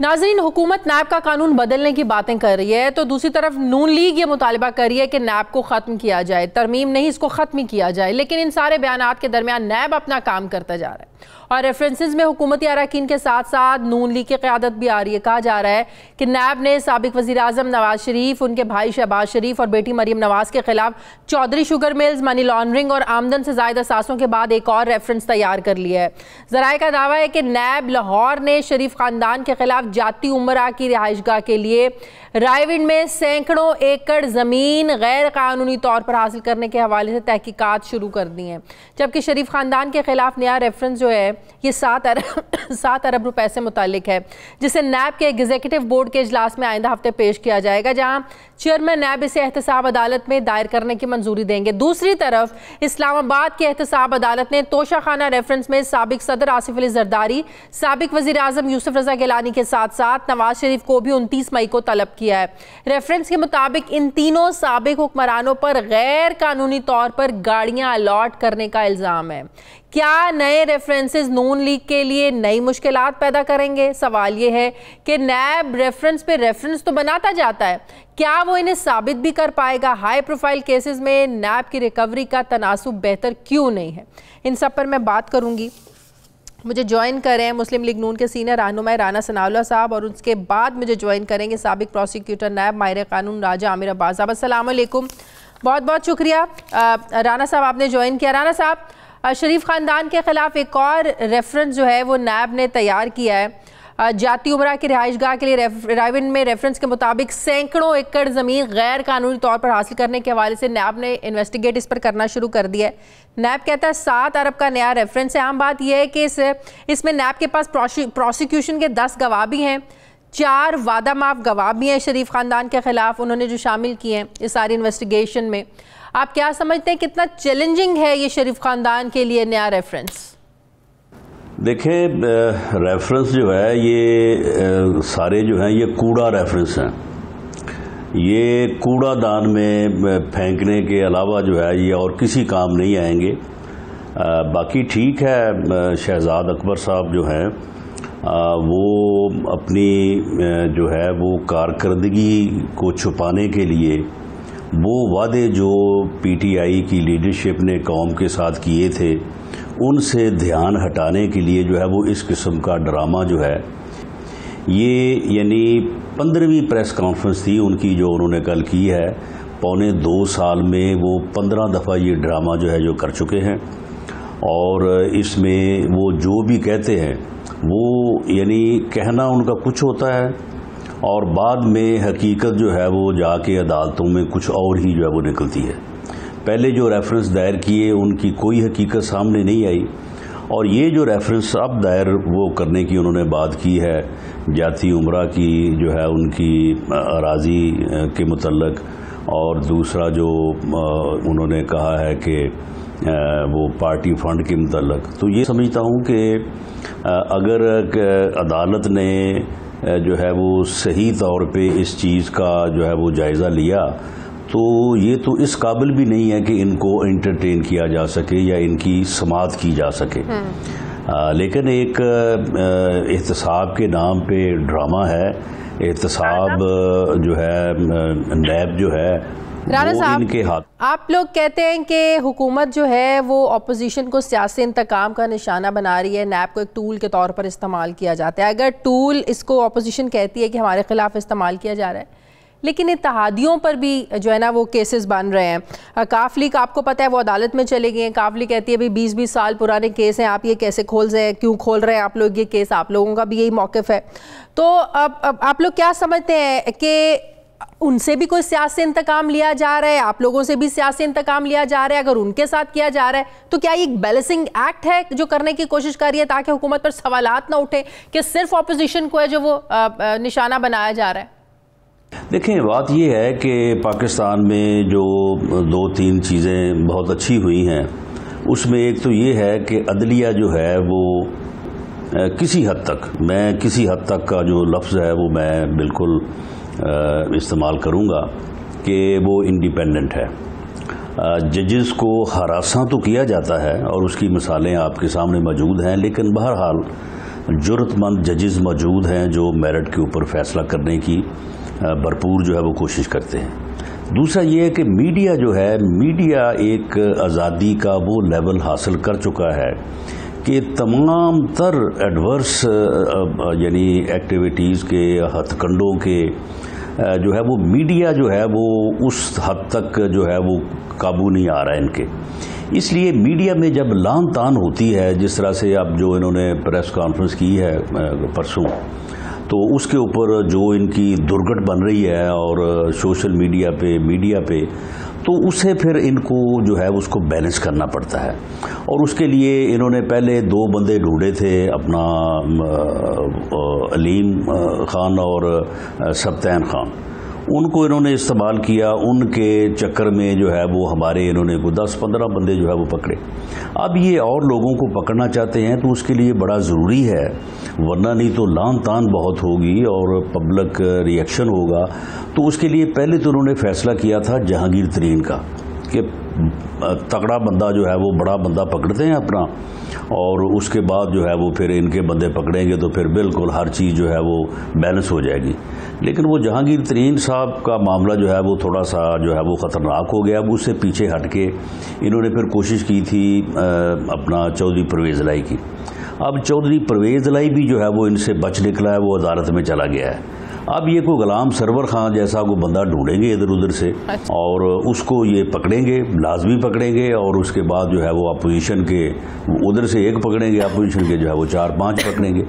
ناظرین، حکومت نیب کا قانون بدلنے کی باتیں کر رہی ہے، تو دوسری طرف نون لیگ یہ مطالبہ کر رہی ہے کہ نیب کو ختم کیا جائے۔ ترمیم نہیں، اس کو ختم کیا جائے۔ لیکن ان سارے بیانات کے درمیان نیب اپنا کام کرتا جا رہا ہے۔ اور ریفرنسز میں حکومتی اراکین کے ساتھ ساتھ نون لیگ کی قیادت بھی آ رہی ہے۔ کہا جا رہا ہے کہ نیب نے سابق وزیر اعظم نواز شریف، ان کے بھائی شہباز شریف اور بیٹی مریم نواز کے خلاف Chaudhry sugar mills money laundering اور آمدن سے زائد اثاثوں کے بعد ایک اور ریفرنس تیار کر لیا ہے۔ ذرائع کا دعویٰ ہے کہ نیب لاہور نے شریف خاندان کے خلاف لاکھ جاتی عمرہ کی رہائش گاہ کے لیے رائے ونڈ میں سینکڑوں ایکڑ زمین غیر قانونی طور پر حاصل کرنے کے حوالے سے تحقیقات شروع کر دی ہیں۔ جبکہ شریف خاندان کے خلاف نیا ریفرنس جو ہے، یہ سات ارب سات ارب روپے سے متعلق ہے، جسے نیب کے ایگزیکٹو بورڈ کے اجلاس میں آئندہ ہفتے پیش کیا جائے گا، جہاں چیئرمین نیب اسے احتساب عدالت میں دائر کرنے کی منظوری دیں گے۔ دوسری طرف، اسلام آباد کے احتساب عدالت نے توشہ خانہ ریفرنس میں سابق صدر آصف علی زرداری، سابق وزیر اعظم یوسف رضا گیلانی کے ساتھ ساتھ نواز شریف کو بھی انتیس مئی کو طلب کیا ہے۔ ریفرنس کے مطابق ان تینوں سابق حکمرانوں پر غیر قانونی طور پر گاڑیاں الاٹ کرنے کا الزام ہے۔ کیا نئے ریفرنسز نون لیگ کے لیے نئی مشکلات پیدا کریں گے؟ سوال یہ ہے کہ نیب ریفرنس پہ ریفرنس تو بناتا جاتا ہے۔ کیا وہ انہیں ثابت بھی کر پائے گا؟ ہائی پروفائل کیسز میں نیب کی ریکوری کا تناسب بہتر کیوں نہیں ہے؟ ان سب پر میں بات کروں گی۔ مجھے جوائن کریں مسلم لیگ نون کے سینئر رہنما رانا ثناء صاحب اور اس کے بعد مجھے جوائن کریں گے سابق پروسیکیوٹر نیب ماہر قانون راجہ عامر عباس صاحب۔ السلام علیکم۔ بہت بہت شکریہ۔ رانا صاحب، آپ نے جوائن کیا۔ رانا صاحب شریف خاندان کے خلاف ایک اور ریفرنس جو ہے وہ نیب نے تیار کیا ہے۔ جاتی عمرہ کی رہائش گاہ کے لیے رائیون میں ریفرنس کے مطابق سینکڑوں ایکڑ زمین غیر قانونی طور پر حاصل کرنے کے حوالے سے نیب نے انویسٹیگیٹ اس پر کرنا شروع کر دیا ہے۔ نیب کہتا ہے سات ارب کا نیا ریفرنس ہے۔ عام بات یہ ہے کہ اس میں نیب کے پاس پروسیکیوشن کے دس گواہ بھی ہیں۔ چار وعدہ معاف گواہ بھی ہیں شریف خاندان کے خلاف، انہوں نے جو شامل کیے ہیں اس ساری انویسٹیگیشن میں۔ آپ کیا سمجھتے ہیں کتنا چیلنجنگ ہے یہ شریف خاندان کے لیے نیا ریفرنس دیکھیں ریفرنس جو ہے، یہ سارے جو ہیں، یہ کوڑا ریفرنس ہیں۔ یہ کوڑا دان میں پھینکنے کے علاوہ جو ہے، یہ اور کسی کام نہیں آئیں گے۔ باقی ٹھیک ہے شہزاد اکبر صاحب جو ہیں وہ اپنی جو ہے، وہ کارکردگی کو چھپانے کے لیے، وہ وعدے جو پی ٹی آئی کی لیڈرشپ نے قوم کے ساتھ کیے تھے ان سے دھیان ہٹانے کے لیے جو ہے وہ اس قسم کا ڈرامہ جو ہے، یہ یعنی پندرہویں پریس کانفرنس تھی، ان کی جو انہوں نے کل کی ہے، پونے دو سال میں وہ پندرہ دفعہ یہ ڈرامہ جو ہے جو کر چکے ہیں۔ اور اس میں وہ جو بھی کہتے ہیں، وہ یعنی کہنا ان کا کچھ ہوتا ہے اور بعد میں حقیقت جو ہے وہ جا کے عدالتوں میں کچھ اور ہی جو ہے وہ نکلتی ہے۔ پہلے جو ریفرنس دائر کیے، ان کی کوئی حقیقت سامنے نہیں آئی۔ اور یہ جو ریفرنس اب دائر وہ کرنے کی انہوں نے بات کی ہے جاتی عمرہ کی جو ہے، ان کی اراضی کے متعلق۔ اور دوسرا جو انہوں نے کہا ہے کہ وہ پارٹی فنڈ کے متعلق۔ تو یہ سمجھتا ہوں کہ اگر عدالت نے جو ہے، وہ صحیح طور پہ اس چیز کا جو ہے، وہ جائزہ لیا تو یہ تو اس قابل بھی نہیں ہے کہ ان کو انٹرٹین کیا جا سکے یا ان کی سماعت کی جا سکے۔ لیکن ایک احتساب کے نام پہ ڈرامہ ہے۔ احتساب جو ہے نیب جو ہے رانا صاحب آپ لوگ کہتے ہیں کہ حکومت جو ہے وہ اپوزیشن کو سیاسی انتقام کا نشانہ بنا رہی ہے۔ نیب کو ایک ٹول کے طور پر استعمال کیا جاتا ہے۔ اگر ٹول اس کو اپوزیشن کہتی ہے کہ ہمارے خلاف استعمال کیا جا رہا ہے لیکن اتحادیوں پر بھی جو ہے نا وہ کیسز بن رہے ہیں۔ کاف لیگ آپ کو پتہ ہے وہ عدالت میں چلے گئے ہیں۔ کاف لیگ کہتی ہے بھی بیس بیس سال پرانے کیس ہیں، آپ یہ کیسے کھول رہے ہیں؟ کیوں کھول رہے ہیں؟ آپ لوگ یہ کیس آپ لوگوں کا بھی یہی موقف ہے۔ تو اب آپ لوگ کیا سمجھتے ہیں کہ ان سے بھی کوئی سیاسی انتقام لیا جا رہا ہے؟ آپ لوگوں سے بھی سیاسی انتقام لیا جا رہا ہے۔ اگر ان کے ساتھ کیا جا رہا ہے، تو کیا یہ ایک بیلنسنگ ایکٹ ہے جو کرنے کی کوشش کر رہی ہے تاکہ حکومت پر سوالات نہ اٹھے کہ صرف اپوزیشن کو ہے جو وہ نشانہ بنایا جا رہا ہے؟ دیکھیں، بات یہ ہے کہ پاکستان میں جو دو تین چیزیں بہت اچھی ہوئی ہیں، اس میں ایک تو یہ ہے کہ عدلیہ جو ہے وہ کسی حد تک، میں کسی حد تک کا جو لفظ ہے وہ میں بالکل استعمال کروں گا کہ وہ انڈیپینڈنٹ ہے۔ ججز کو ہراساں تو کیا جاتا ہے اور اس کی مثالیں آپ کے سامنے موجود ہیں، لیکن بہرحال جرت مند ججز موجود ہیں جو میرٹ کے اوپر فیصلہ کرنے کی بھرپور جو ہے وہ کوشش کرتے ہیں۔ دوسرا یہ ہے کہ میڈیا جو ہے، میڈیا ایک آزادی کا وہ لیول حاصل کر چکا ہے کہ تمام تر ایڈورس یعنی ایکٹیویٹیز کے، ہتھ کنڈوں کے جو ہے وہ میڈیا جو ہے وہ اس حد تک جو ہے وہ قابو نہیں آ رہا ہے ان کے۔ اس لیے میڈیا میں جب لان تان ہوتی ہے، جس طرح سے اب جو انہوں نے پریس کانفرنس کی ہے پرسوں تو اس کے اوپر جو ان کی درگٹ بن رہی ہے اور سوشل میڈیا پہ میڈیا پہ، تو اسے پھر ان کو جو ہے اس کو بیلنس کرنا پڑتا ہے۔ اور اس کے لیے انہوں نے پہلے دو بندے ڈھونڈے تھے، اپنا علیم خان اور سبتین خان۔ ان کو انہوں نے استعمال کیا، ان کے چکر میں جو ہے وہ ہمارے انہوں نے دس پندرہ بندے جو ہے وہ پکڑے۔ اب یہ اور لوگوں کو پکڑنا چاہتے ہیں تو اس کے لیے بڑا ضروری ہے، ورنہ نہیں تو لان تان بہت ہوگی اور پبلک ریئیکشن ہوگا۔ تو اس کے لیے پہلے تو انہوں نے فیصلہ کیا تھا جہانگیر ترین کا۔ کہ تگڑا بندہ جو ہے وہ بڑا بندہ پکڑتے ہیں اپنا، اور اس کے بعد جو ہے وہ پھر ان کے بندے پکڑیں گے تو پھر بالکل ہر چیز جو ہے وہ بیلنس ہو جائے گی۔ لیکن وہ جہانگیر ترین صاحب کا معاملہ جو ہے وہ تھوڑا سا جو ہے وہ خطرناک ہو گیا، اب اس سے پیچھے ہٹ کے انہوں نے پھر کوشش کی تھی اپنا چودھری پرویز لائی کی۔ اب چودھری پرویز لائی بھی جو ہے وہ ان سے بچ نکلا ہے، وہ عدالت میں چلا گیا ہے۔ اب یہ کوئی غلام سرور خان جیسا کوئی بندہ ڈھونڈیں گے ادھر ادھر سے، اور اس کو یہ پکڑیں گے، لازمی پکڑیں گے، اور اس کے بعد جو ہے وہ اپوزیشن کے ادھر سے ایک پکڑیں گے، اپوزیشن کے جو ہے وہ چار پانچ پکڑیں گے۔